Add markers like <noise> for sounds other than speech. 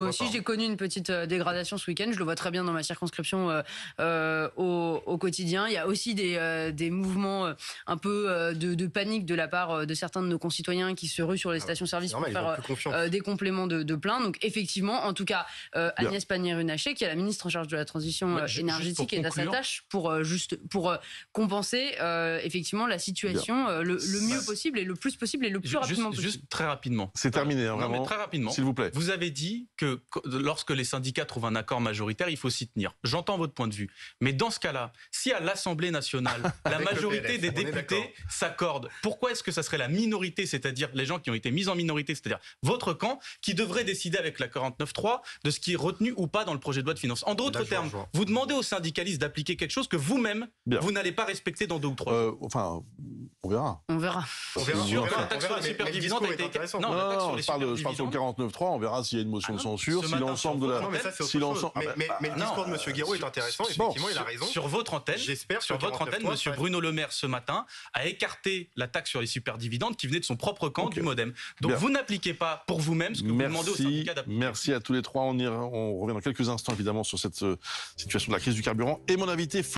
Moi aussi, j'ai connu une petite euh, dégradation ce week-end. Je le vois très bien dans ma circonscription euh, euh, au, au, quotidien. Il y a aussi des, euh, des mouvements euh, un peu euh, de, de, panique de la part de certains de nos concitoyens qui se ruent sur les ah, stations-service pour faire des compléments de, de, plein. Donc, effectivement, en tout cas, Agnès Pannier-Runacher, qui est la ministre en charge de la transition ouais, énergétique, est à sa tâche pour juste pour compenser effectivement la situation le, le, mieux possible et le plus possible et le plus juste, rapidement possible. Juste très rapidement. C'est terminé, hein, vraiment. Non, mais très rapidement. S'il vous plaît. Vous avez dit que lorsque les syndicats trouvent un accord majoritaire, il faut s'y tenir. J'entends votre point de vue. Mais dans ce cas-là, si à l'Assemblée nationale, <laughs> la majorité des députés s'accordent, pourquoi est-ce que ça serait la minorité, c'est-à-dire les gens qui ont été mis en minorité, c'est-à-dire votre camp, qui devrait décider avec la 49.3 de ce qui est retenu ou pas dans le projet de loi de finances? En d'autres termes, vous demandez aux syndicalistes d'appliquer quelque chose que vous-même, vous n'allez pas respecter dans deux ou trois euh, Enfin, on verra. On verra. On verra. La taxe sur les superdividendes a été... Non, non, non, je parle, je parle sur le 49.3, on verra s'il y a une motion de censure, si l'ensemble de la... Non, mais. Mais, mais, mais, le discours de M. Guiraud est intéressant, effectivement, il a raison. Sur votre antenne, j'espère sur votre antenne, M. Bruno Le Maire, ce matin, a écarté la taxe sur les superdividendes qui venait de son propre camp, du Modem. Donc vous n'appliquez pas pour vous-même ce que vous demandez syndicats d'appliquer. Merci à tous les trois. On, on revient dans quelques instants, évidemment, sur cette situation de la crise du carburant. Et mon invité...